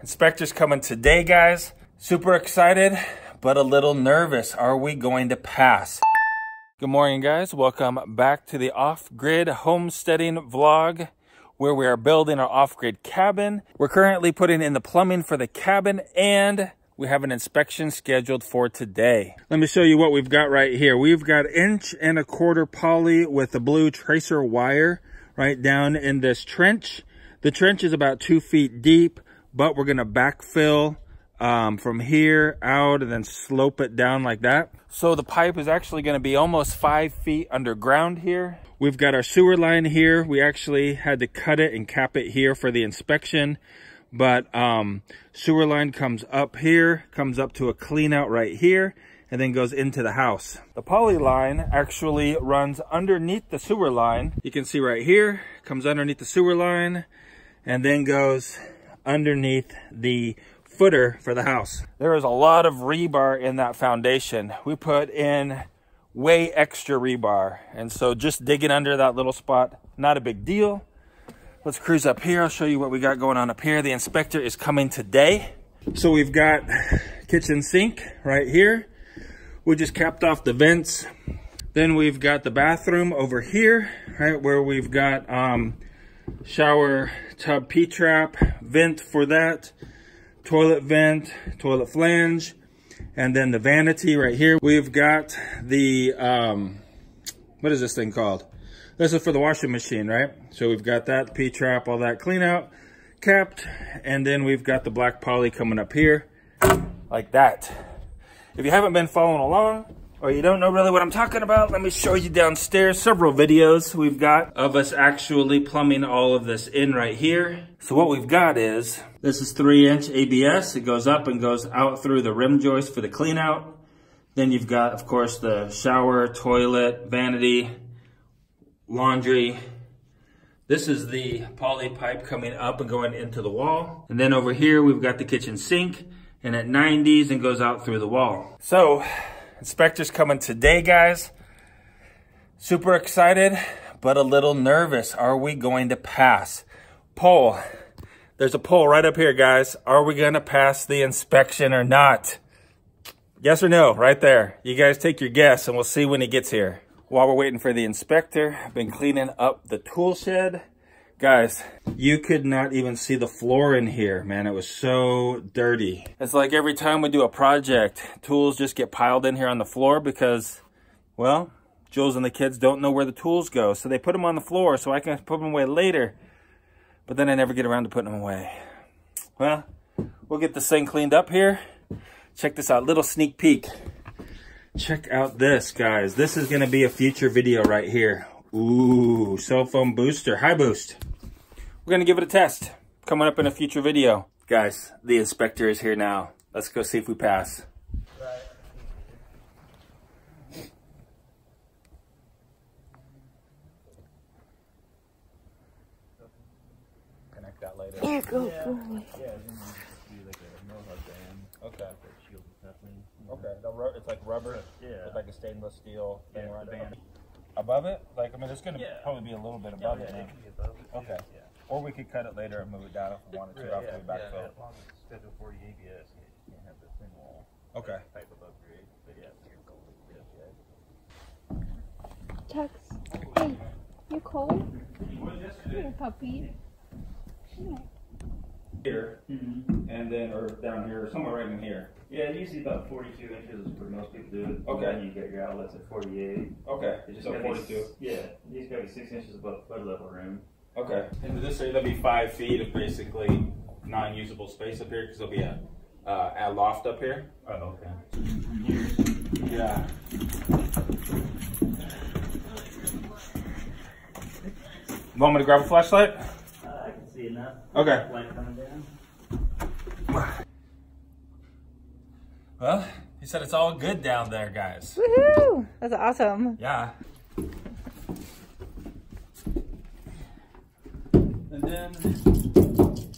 Inspector's coming today, guys. Super excited, but a little nervous. Are we going to pass? Good morning, guys. Welcome back to the off-grid homesteading vlog where we are building our off-grid cabin. We're currently putting in the plumbing for the cabin and we have an inspection scheduled for today. Let me show you what we've got right here. We've got inch and a quarter poly with the blue tracer wire right down in this trench. The trench is about two feet deep, but we're gonna backfill um, from here out and then slope it down like that. So the pipe is actually gonna be almost five feet underground here. We've got our sewer line here. We actually had to cut it and cap it here for the inspection. But um, sewer line comes up here, comes up to a clean out right here, and then goes into the house. The poly line actually runs underneath the sewer line. You can see right here, comes underneath the sewer line, and then goes underneath the footer for the house. There is a lot of rebar in that foundation. We put in way extra rebar. And so just digging under that little spot, not a big deal. Let's cruise up here. I'll show you what we got going on up here. The inspector is coming today. So we've got kitchen sink right here. We just capped off the vents. Then we've got the bathroom over here, right, where we've got um, shower tub P-trap, vent for that, toilet vent, toilet flange, and then the vanity right here. We've got the, um, what is this thing called? This is for the washing machine, right? So we've got that P-trap, all that clean out, capped, and then we've got the black poly coming up here, like that. If you haven't been following along, or you don't know really what I'm talking about, let me show you downstairs several videos we've got of us actually plumbing all of this in right here. So what we've got is, this is three inch ABS. It goes up and goes out through the rim joist for the clean out. Then you've got, of course, the shower, toilet, vanity, laundry. This is the poly pipe coming up and going into the wall. And then over here, we've got the kitchen sink and at 90s and goes out through the wall. So Inspector's coming today, guys. Super excited, but a little nervous. Are we going to pass? Poll. There's a poll right up here, guys. Are we going to pass the inspection or not? Yes or no, right there. You guys take your guess and we'll see when he gets here. While we're waiting for the inspector, I've been cleaning up the tool shed. Guys, you could not even see the floor in here, man. It was so dirty. It's like every time we do a project, tools just get piled in here on the floor because, well, Jules and the kids don't know where the tools go. So they put them on the floor so I can put them away later. But then I never get around to putting them away. Well, we'll get this thing cleaned up here. Check this out, little sneak peek. Check out this, guys. This is gonna be a future video right here. Ooh, cell phone booster, high boost. We're gonna give it a test. Coming up in a future video. Guys, the inspector is here now. Let's go see if we pass. Connect that later. Yeah, go, Yeah. go. Yeah, and then you like a Mohawk band. Okay. That shields the Zeppelin. Okay, it's like rubber Yeah. with like a stainless steel thing Yeah, around band. Above it? Like, I mean, it's gonna Yeah. probably be a little bit above yeah, it it now. be above it, Okay. Yeah. Or we could cut it later and move it down if we wanted to Yeah, after we yeah, backfill. As long as it's scheduled for the ABS, you can't have the thin wall Okay. type of upgrade. But yeah, you're cold. Yeah, yeah. Tux. Hey, you cold? a puppy. Here, and then, or down here, or somewhere right in here. Yeah, usually about 42 inches is where most people do it. Okay. And then you get your outlets at 48. Okay, It just so gotta be forty-two. Yeah, you just gotta be six inches above flood level rim. Okay. And this area, there'll be five feet of basically non-usable space up here, because there'll be a, uh, a loft up here. Oh, okay. Yeah. Want me to grab a flashlight? I can see enough. Okay. Light coming down. Well, he said it's all good down there, guys. Woohoo! That's awesome. Yeah. And then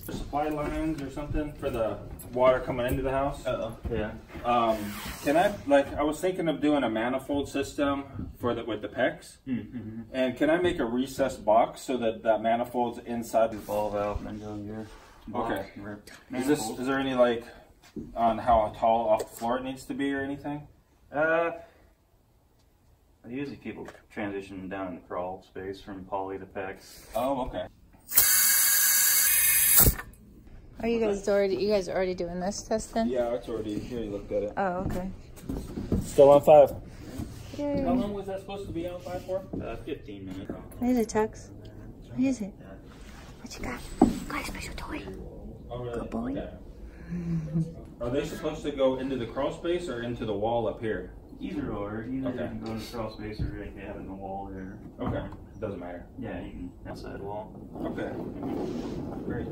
supply lines or something for the water coming into the house. Uh oh. Yeah. Um, can I like I was thinking of doing a manifold system for the with the PEX, Mm-hmm. and can I make a recessed box so that that manifold's inside the Ball valve and go here. Okay. Is this, is there any like, on how tall off the floor it needs to be or anything? Uh, I usually people transition down in the crawl space from poly to PEX. Oh, okay. Are you guys already? You guys already doing this test then? Yeah, it's already, here. you already looked at it. Oh, okay. Still on five. Yay. How long was that supposed to be on five for? Uh, 15 minutes. What is it, Tux? What is it? What you got? Got a special toy. Oh, really? Good boy. Okay. Are they supposed to go into the crawl space or into the wall up here? Either or, either Okay. you can go in the crawl space or like they have it in the wall there. Okay, doesn't matter. Yeah, you can outside wall. Okay, great.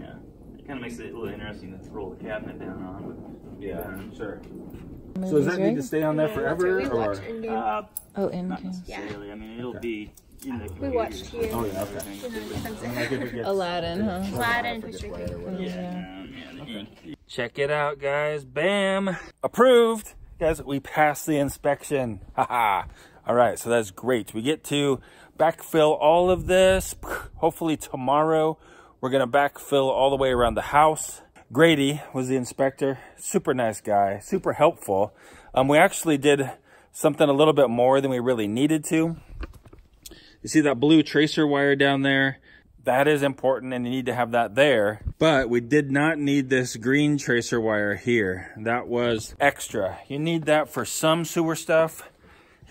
Yeah. It kind of makes it a little interesting to roll the cabinet down on. But, Yeah, Um, sure. So does that need to stay on there forever we or? Uh, Oh, in not okay. necessarily. I mean, it'll Okay. be in the We watched here. Oh, yeah, okay. You know, depends on- Like if it gets- Aladdin, huh? Aladdin and Toy Story. Oh, Yeah, yeah. yeah, the ink. Check it out, guys. Bam! Approved! Guys, we passed the inspection. Haha. All right, so that's great. We get to backfill all of this. Hopefully tomorrow we're to backfill all the way around the house. Grady was the inspector. Super nice guy, super helpful. Um, we actually did something a little bit more than we really needed to. You see that blue tracer wire down there? That is important and you need to have that there. But we did not need this green tracer wire here. That was extra. You need that for some sewer stuff.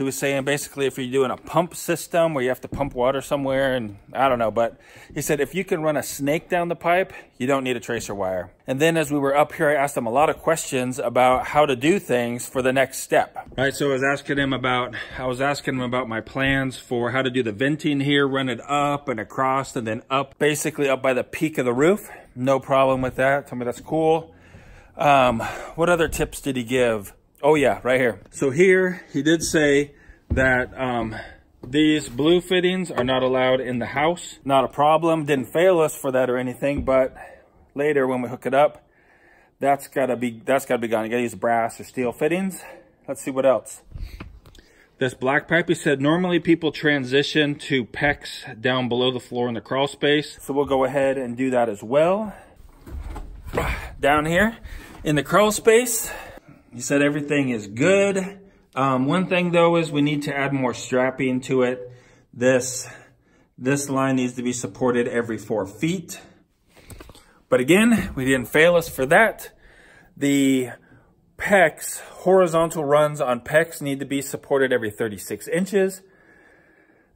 He was saying basically if you're doing a pump system where you have to pump water somewhere and I don't know, but he said if you can run a snake down the pipe, you don't need a tracer wire. And then as we were up here, I asked him a lot of questions about how to do things for the next step. Right, so I was asking him about, I was asking him about my plans for how to do the venting here, run it up and across and then up, basically up by the peak of the roof. No problem with that. Tell me that's cool. Um, what other tips did he give? Oh yeah, right here. So here he did say that um, these blue fittings are not allowed in the house. Not a problem. Didn't fail us for that or anything, but later when we hook it up, that's gotta be that's gotta be gone. You gotta use brass or steel fittings. Let's see what else. This black pipe, he said normally people transition to PEX down below the floor in the crawl space. So we'll go ahead and do that as well. Down here in the crawl space, he said everything is good. Um, one thing though is we need to add more strapping to it. This, this line needs to be supported every four feet. But again, we didn't fail us for that. The PEX, horizontal runs on PEX need to be supported every 36 inches.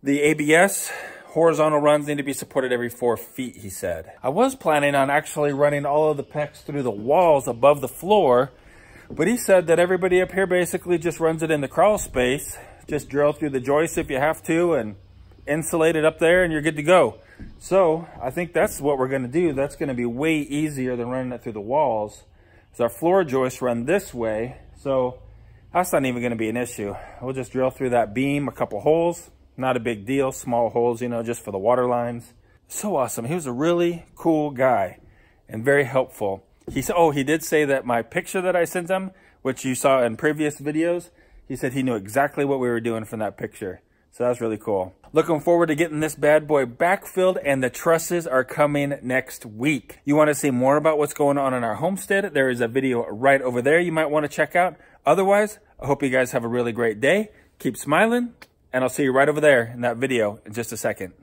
The ABS horizontal runs need to be supported every four feet, he said. I was planning on actually running all of the PEX through the walls above the floor, but he said that everybody up here basically just runs it in the crawl space. Just drill through the joist if you have to and insulate it up there and you're good to go. So I think that's what we're gonna do. That's gonna be way easier than running it through the walls. So our floor joists run this way. So that's not even gonna be an issue. We'll just drill through that beam, a couple holes. Not a big deal, small holes, you know, just for the water lines. So awesome. He was a really cool guy and very helpful. He said, oh, he did say that my picture that I sent him, which you saw in previous videos, he said he knew exactly what we were doing from that picture. So that's really cool. Looking forward to getting this bad boy backfilled and the trusses are coming next week. You want to see more about what's going on in our homestead? There is a video right over there you might want to check out. Otherwise, I hope you guys have a really great day. Keep smiling and I'll see you right over there in that video in just a second.